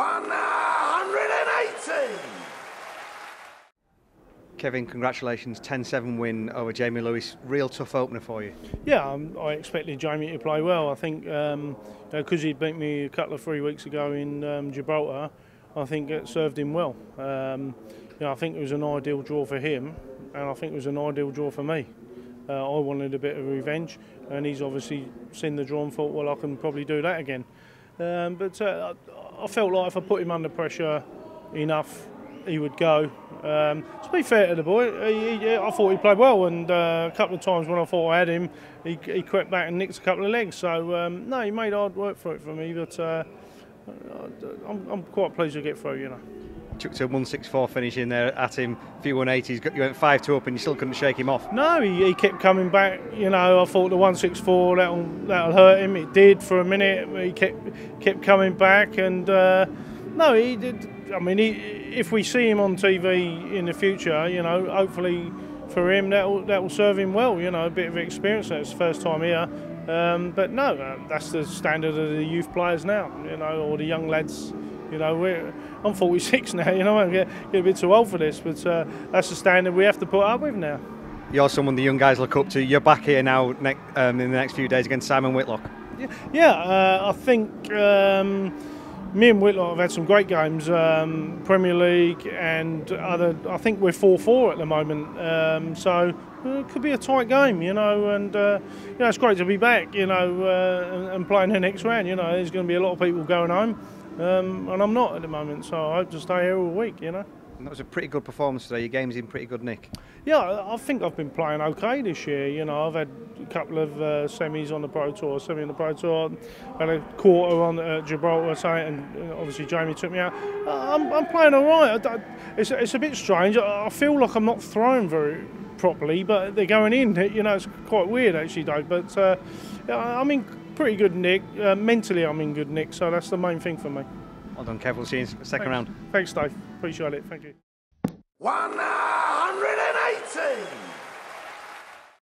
180! Kevin, congratulations, 10-7 win over Jamie Lewis. Real tough opener for you. Yeah, um, I expected Jamie to play well. I think because um, you know, he beat me a couple of three weeks ago in um, Gibraltar, I think it served him well. Um, you know, I think it was an ideal draw for him, and I think it was an ideal draw for me. Uh, I wanted a bit of revenge, and he's obviously seen the draw and thought, well, I can probably do that again. Um, but uh, I felt like if I put him under pressure enough, he would go. Um, to be fair to the boy, he, he, I thought he played well, and uh, a couple of times when I thought I had him, he, he crept back and nicked a couple of legs. So um, no, he made hard work for it for me, but uh, I'm, I'm, quite pleased to get through. You know. To a 164 finish in there at him, a few 180s. You went 5 2 up and you still couldn't shake him off. No, he, he, kept coming back. You know, I thought the 164 that'll, that'll hurt him. It did for a minute. He kept kept coming back, and uh, no, he did. I mean, he, if we see him on TV in the future, you know, hopefully for him that will that will serve him well. You know, a bit of experience. That's first time here. Um, but no, uh, that's the standard of the youth players now. You know, or the young lads you know, we're, I'm 46 now. You know, I'm getting get a bit too old for this, but uh, that's the standard we have to put up with now. You're someone the young guys look up to. You're back here now um, in the next few days against Simon Whitlock. Yeah, yeah uh, I think um, me and Whitlock have had some great games, um, Premier League and other. I think we're 4-4 at the moment, um, so uh, it could be a tight game, you know. And uh, you know, it's great to be back, you know, uh, and, and playing the next round. You know, there's going to be a lot of people going home. Um, and I'm not at the moment, so I hope to stay here all week, you know. And that was a pretty good performance today. Your game's in pretty good nick. Yeah, I think I've been playing okay this year. You know, I've had a couple of uh, semis on the Pro Tour, semi on the Pro Tour, and a quarter on uh, Gibraltar, say, and uh, obviously Jamie took me out. I'm, I'm playing all right. It's, it's a bit strange. I feel like I'm not throwing very properly, but they're going in. You know, it's quite weird actually, Dave. But uh, I'm in pretty good nick. Uh, mentally, I'm in good nick, so that's the main thing for me. Well done, Kev. We'll see you in second Thanks. round. Thanks, Dave. Appreciate it. Thank you. 180!